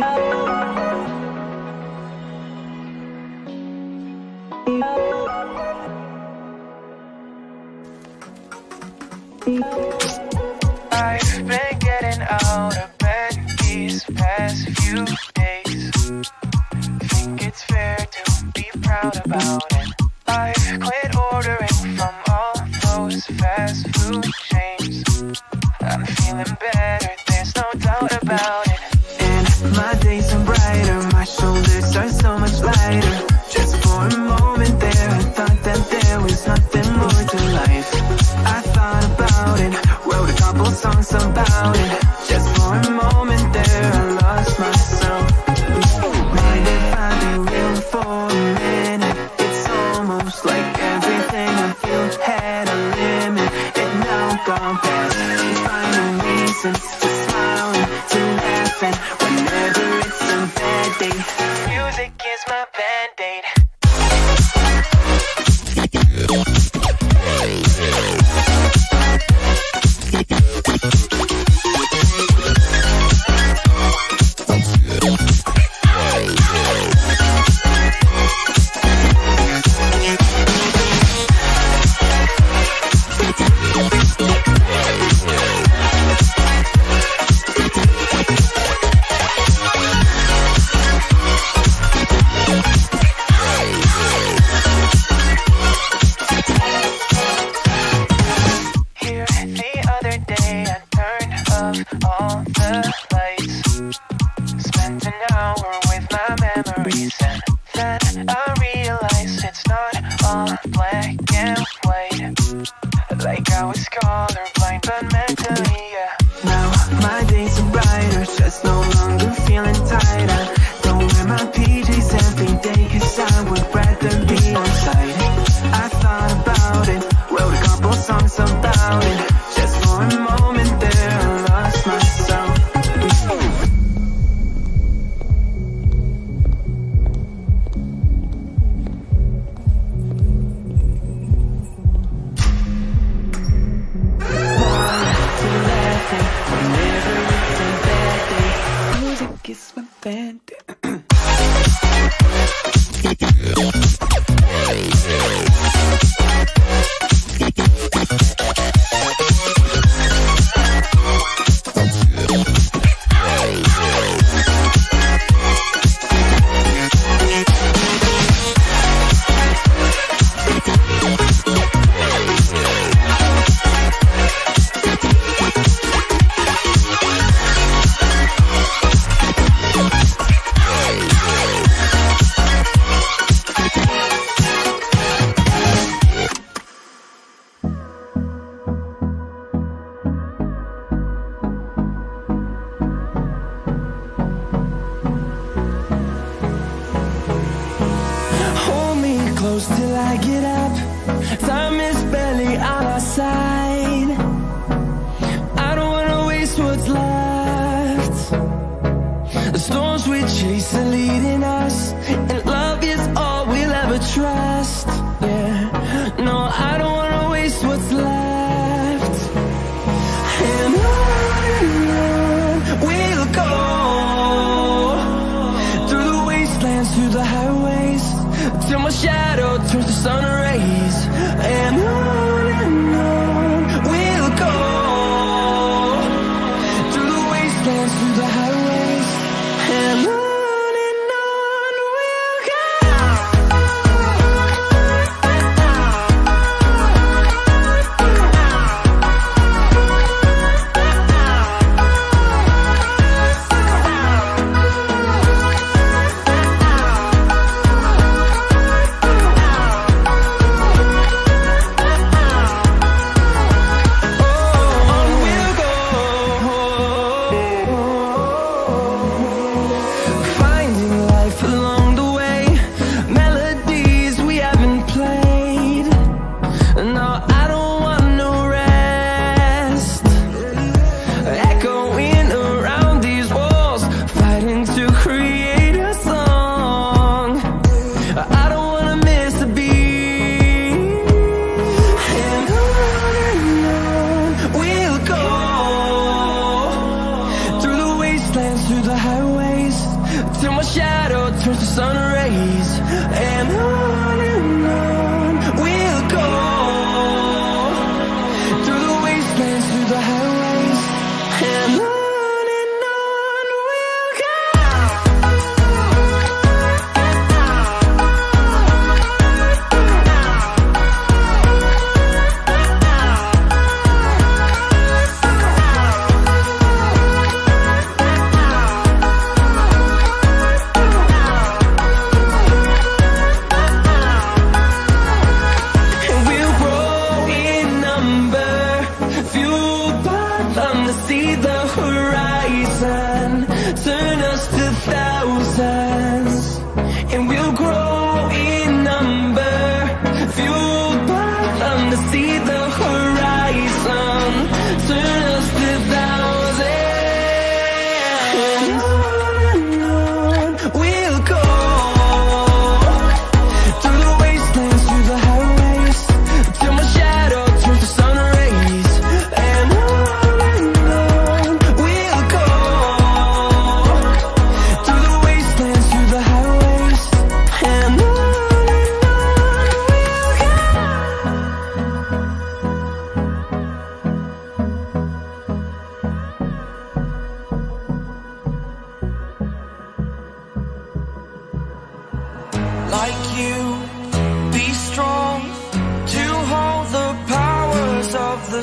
Bye.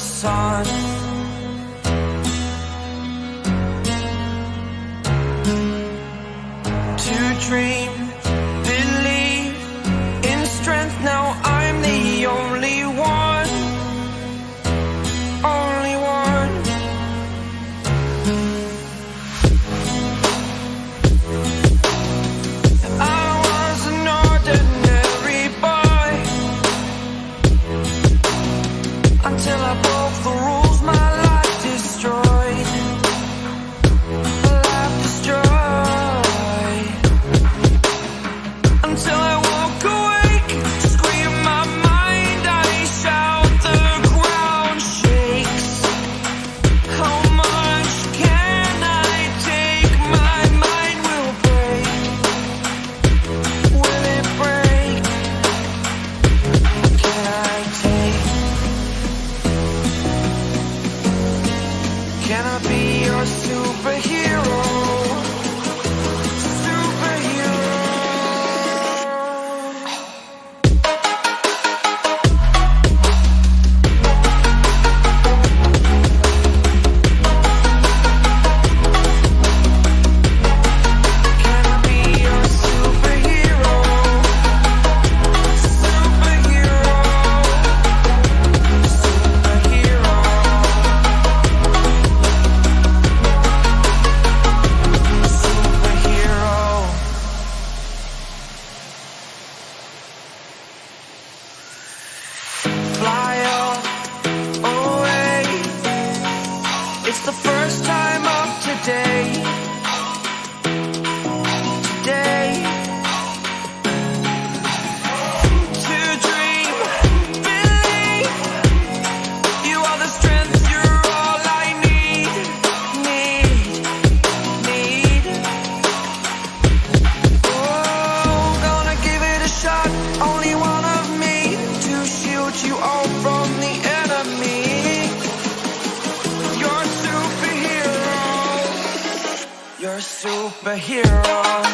Sun. superhero.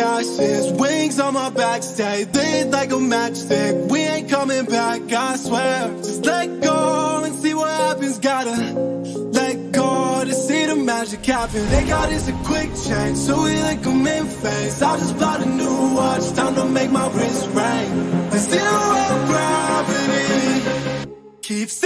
ashes Wings on my back, stay lit like a matchstick. We ain't coming back, I swear. Just let go and see what happens. Gotta let go to see the magic happen. They got us a quick change, so we like a in face. I just bought a new watch, time to make my wrist ring. The zero gravity. Keeps